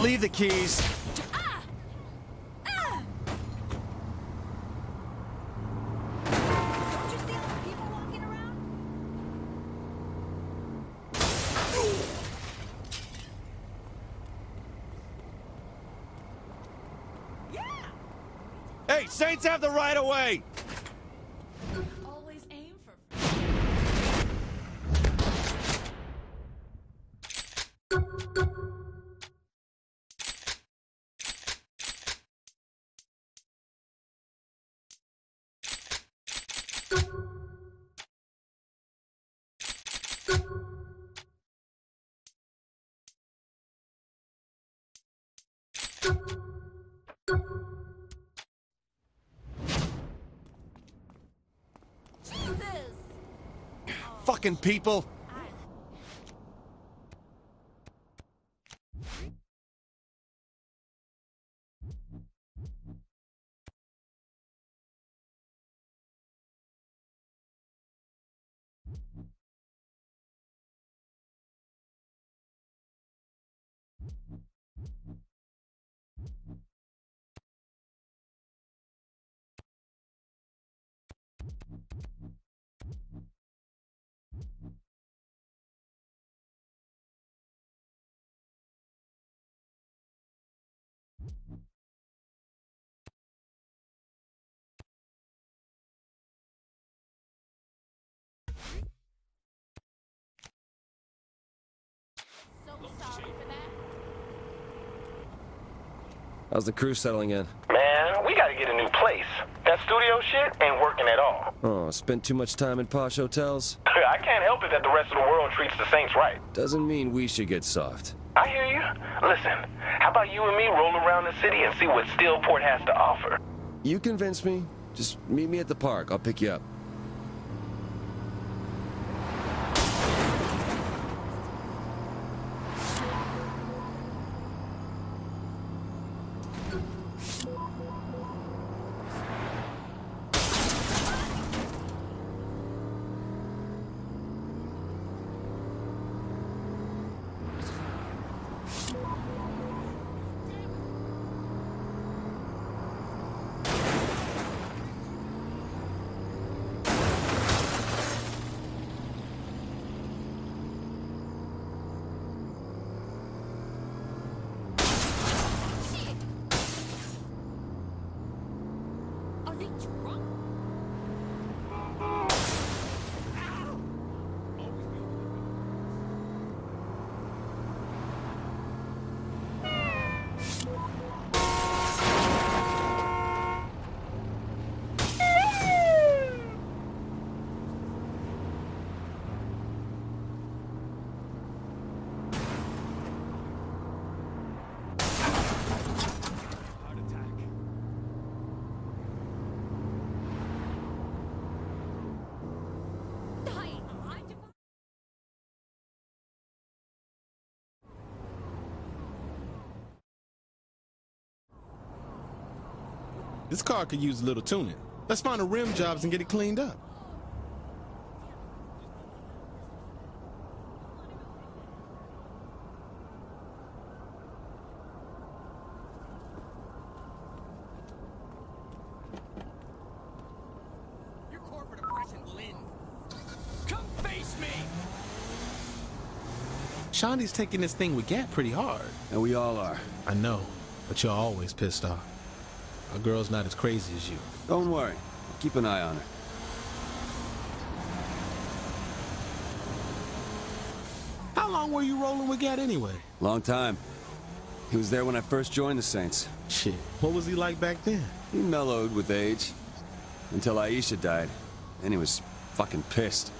Leave the keys. Saints have the right of way. Fucking people. How's the crew settling in? Man, we gotta get a new place. That studio shit ain't working at all. Oh, spent too much time in posh hotels? I can't help it that the rest of the world treats the Saints right. Doesn't mean we should get soft. I hear you. Listen, how about you and me roll around the city and see what Steelport has to offer? You convince me. Just meet me at the park. I'll pick you up. Shit! Are they drunk? Dying. I do- This car could use a little tuning. Let's find the rim jobs and get it cleaned up. Your corporate oppression will. Come face me! Shaundi's taking this thing with Gat pretty hard. And we all are. I know, but you're always pissed off. Our girl's not as crazy as you. Don't worry. I'll keep an eye on her. How long were you rolling with Gat anyway? Long time. He was there when I first joined the Saints. Shit, what was he like back then? He mellowed with age. Until Aisha died. Then he was fucking pissed.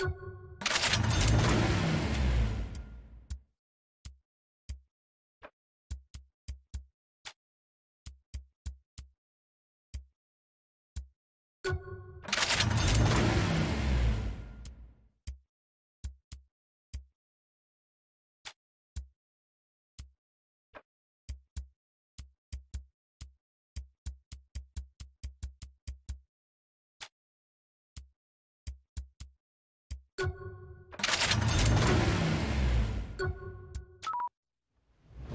you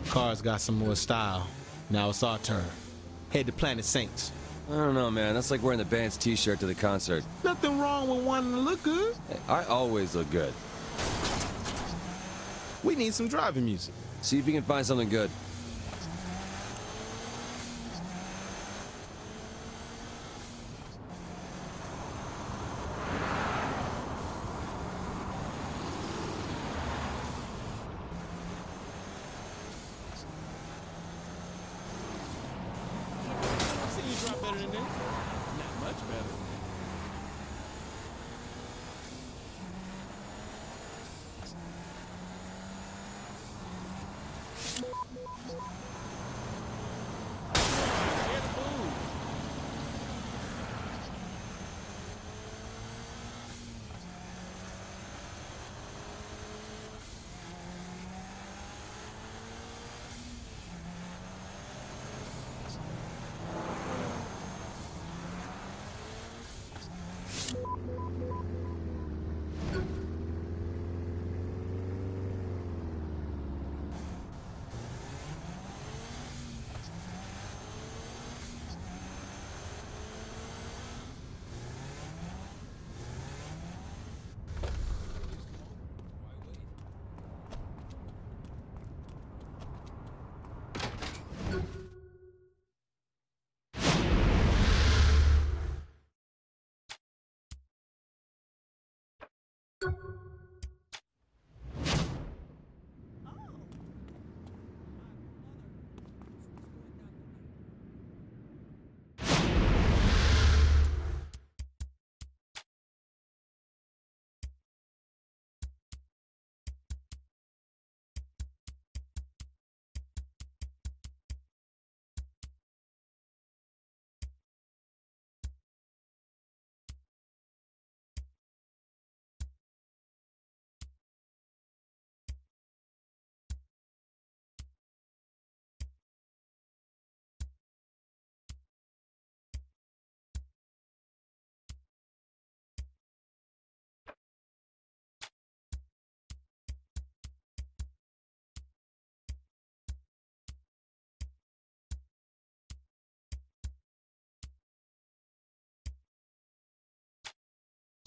Car's got some more style. Now it's our turn. Head to Planet Saints. I don't know, man. That's like wearing the band's t-shirt to the concert. Nothing wrong with wanting to look good. Hey, I always look good. We need some driving music. See if you can find something good.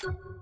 How'd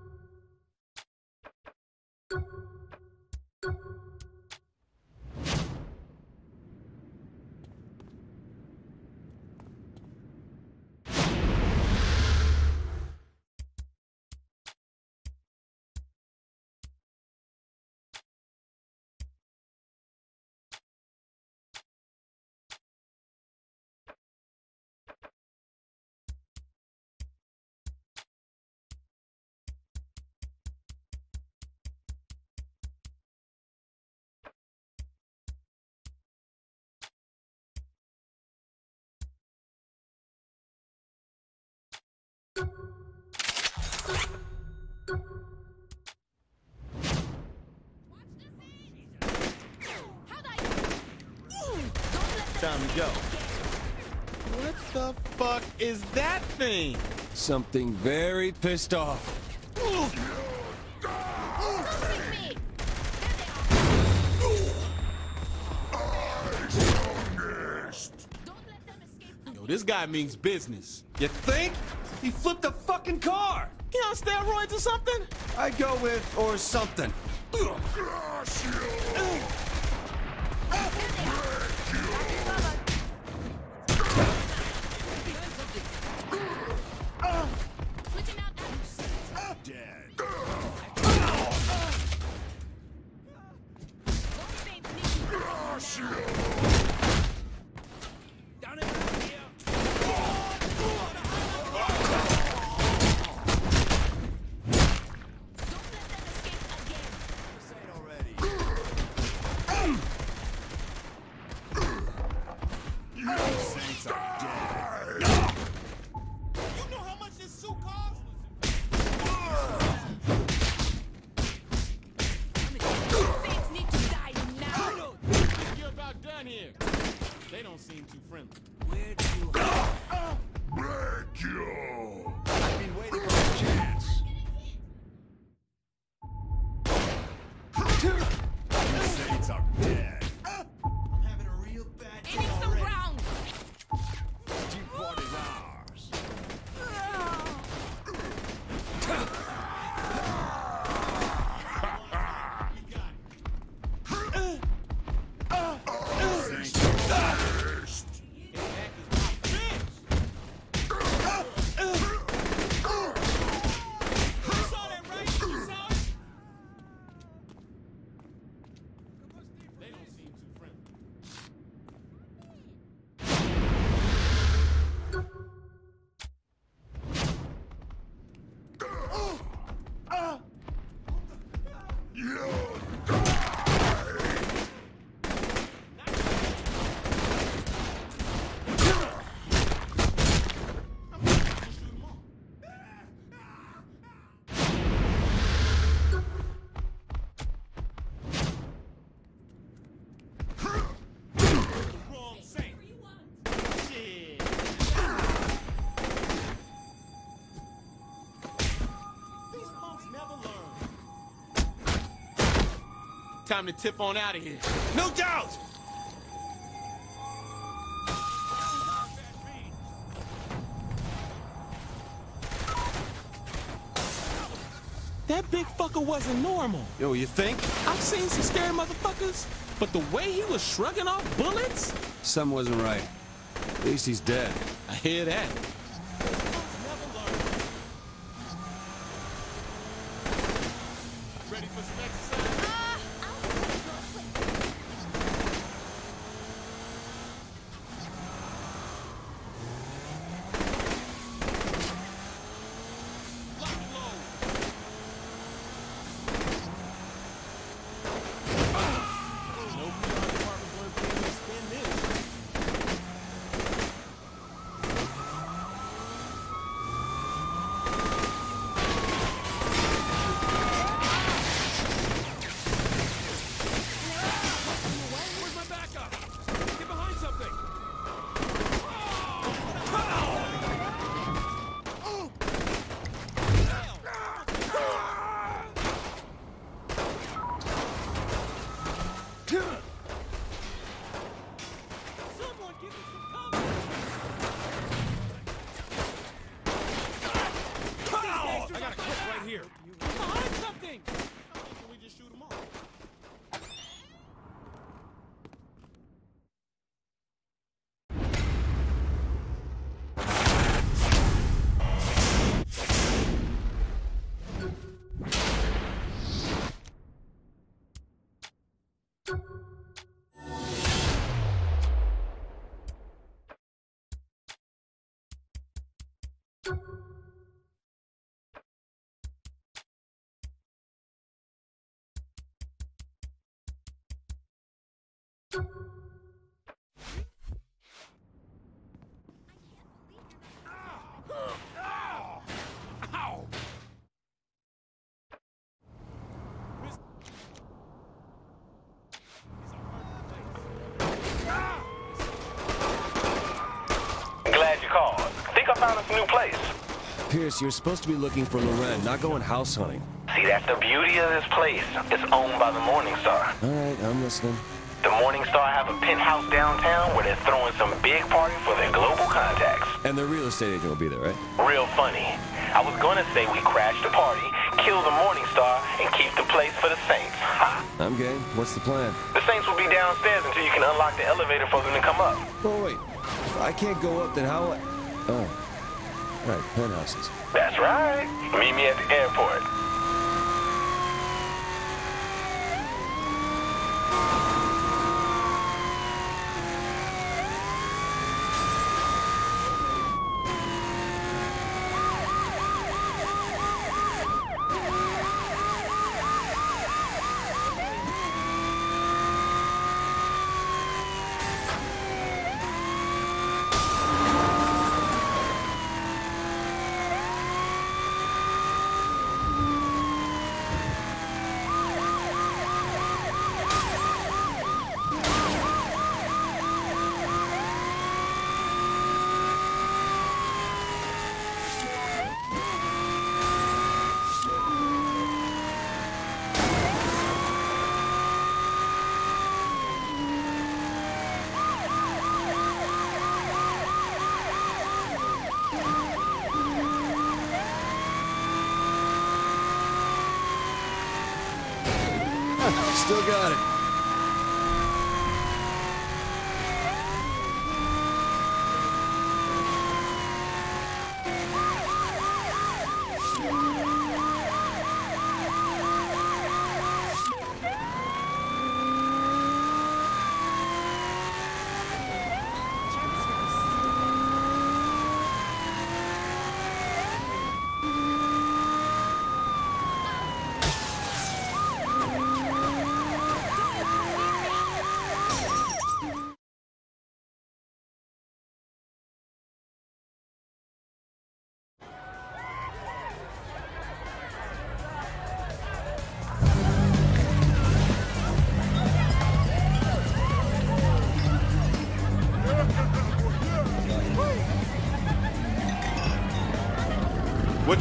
Time to go. What the fuck is that thing? Something very pissed off. Don't hit me! There they are! Don't let them escape. Yo, this guy means business. You think? He flipped a fucking car! He on steroids or something? I'd go with or something. Time to tip on out of here. No doubt! That big fucker wasn't normal. Yo, you think? I've seen some scary motherfuckers, but the way he was shrugging off bullets? Something wasn't right. At least he's dead. I hear that. you Pierce, you're supposed to be looking for Loren, not going house hunting. See, that's the beauty of this place. It's owned by the Morning Star. All right, I'm listening. The Morning Star have a penthouse downtown where they're throwing some big party for their global contacts. And the real estate agent will be there, right? Real funny. I was gonna say we crash the party, kill the Morning Star, and keep the place for the Saints. Ha! I'm game. What's the plan? The Saints will be downstairs until you can unlock the elevator for them to come up. Oh, wait. If I can't go up, then how... I... Oh. Right, penthouses. That's right. Meet me at the airport. Still got it.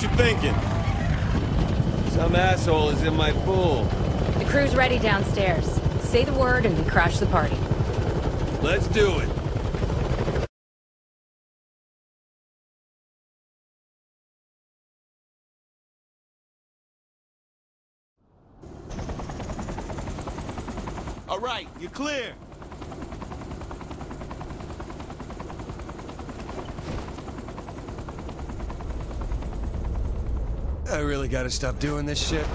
You thinking? Some asshole is in my pool. The crew's ready downstairs. Say the word and we crash the party. Let's do it. All right, you're clear. I really gotta stop doing this shit.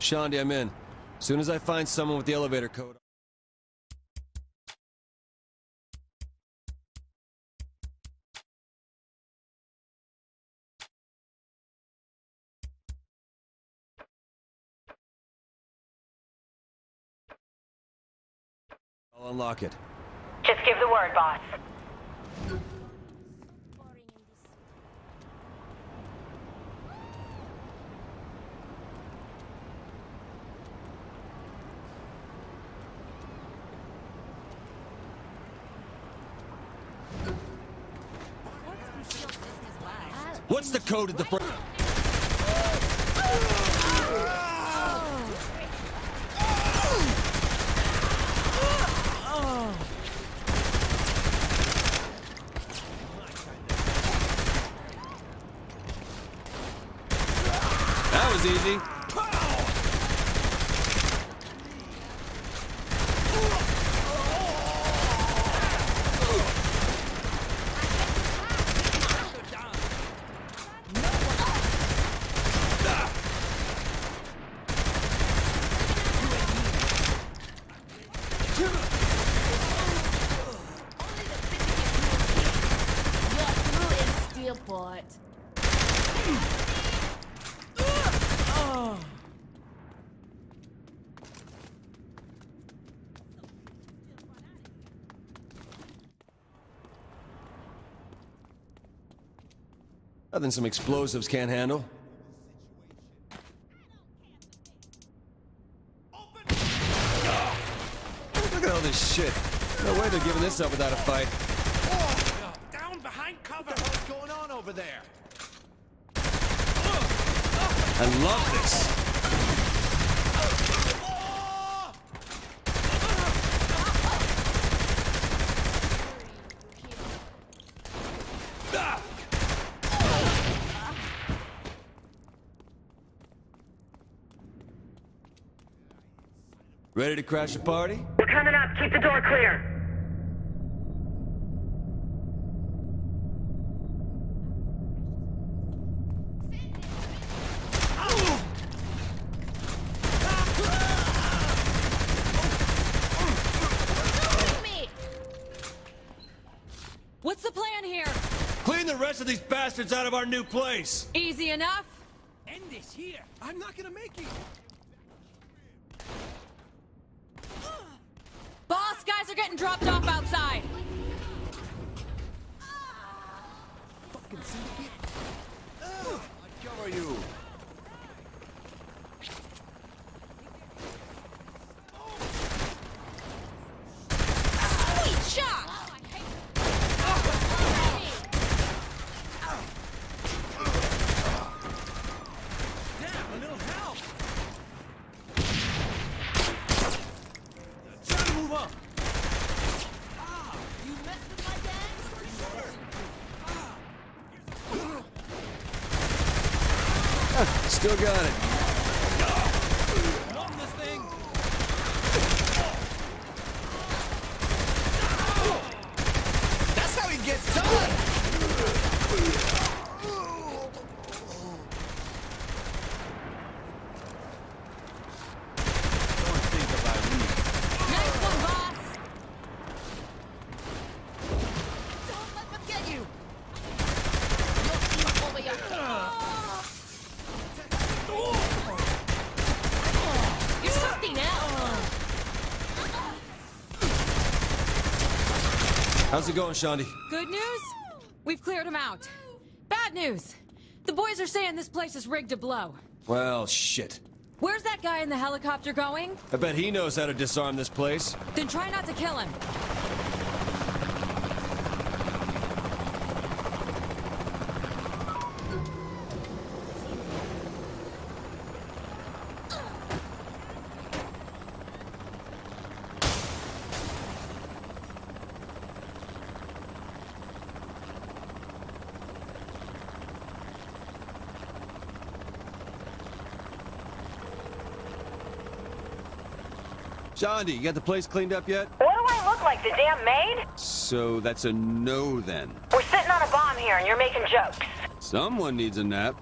Shaundi, I'm in. As Soon as I find someone with the elevator code. Unlock it. Just give the word, boss. What's the code at the front? What? oh. Nothing some explosives can't handle. Look at all this shit. No way they're giving this up without a fight. Over there? I love this. Ready to crash a party? We're coming up. Keep the door clear. What's the plan here? Clean the rest of these bastards out of our new place! Easy enough? End this here. I'm not gonna make it. Boss, guys are getting dropped off outside. Fucking syndicate. Ugh, I cover you. Sweet shot! Damn, a little help. Try to move up. Ah, you messed with my gang for sure. Still got it. Numb this thing. That's how he gets done. Don't think about me. Nice one, boss! Don't let them get you. You're something else! How's it going, Shaundi? Good news? We've cleared him out. Bad news! The boys are saying this place is rigged to blow. Well, shit. Where's that guy in the helicopter going? I bet he knows how to disarm this place. Then try not to kill him. Shaundi, you got the place cleaned up yet? What do I look like, the damn maid? So that's a no then. We're sitting on a bomb here and you're making jokes. Someone needs a nap.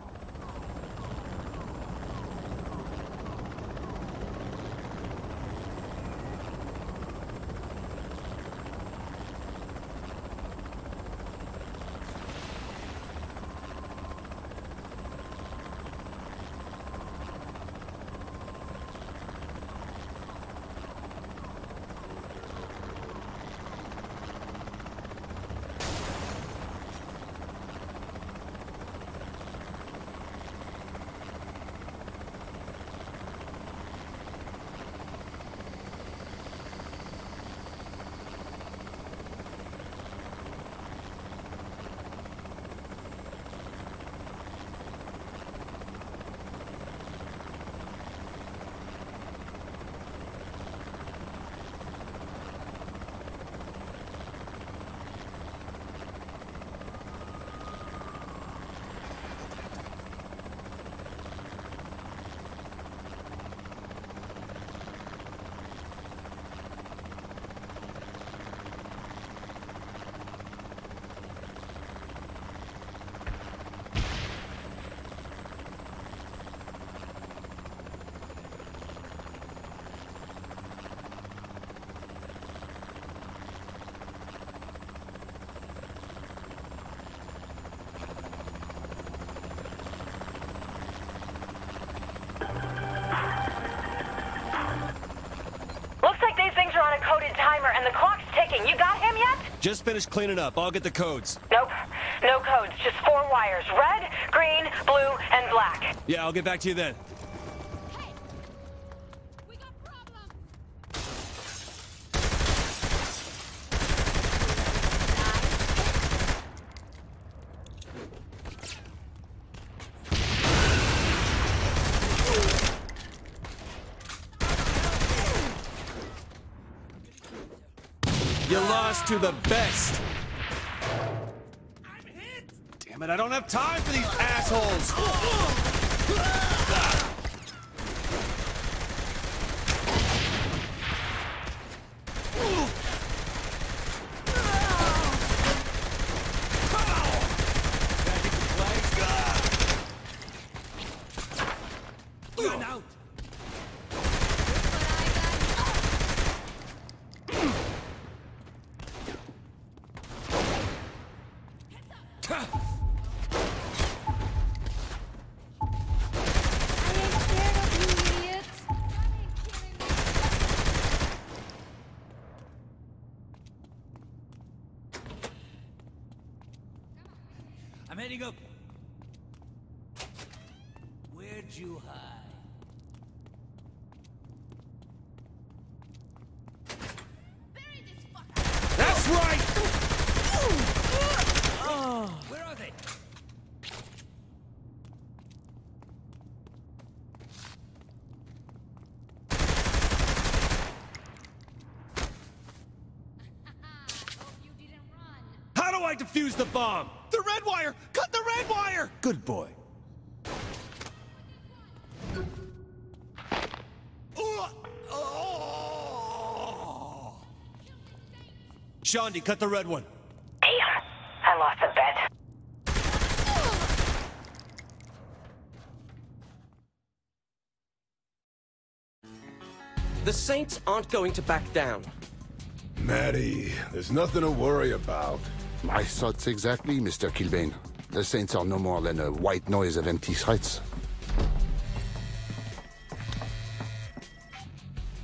Looks like these things are on a coded timer and the clock's ticking. You got him yet? Just finished cleaning up. I'll get the codes. Nope. No codes, just four wires. Red, green, blue, and black. Yeah, I'll get back to you then. You lost to the best. Damn it, I don't have time for these assholes. heading up. Where'd you hide? That's right! Oh. Where are they? Hope you didn't run. How do I defuse the bomb? The red wire! Cut the red wire! Good boy. Shaundi, cut the red one. Damn, I lost a bet. The Saints aren't going to back down. Maddie, there's nothing to worry about. My thoughts exactly, Mr. Killbane. The Saints are no more than a white noise of empty threats.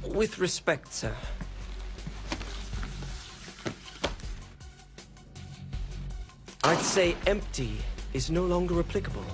With respect, sir. I'd say empty is no longer applicable.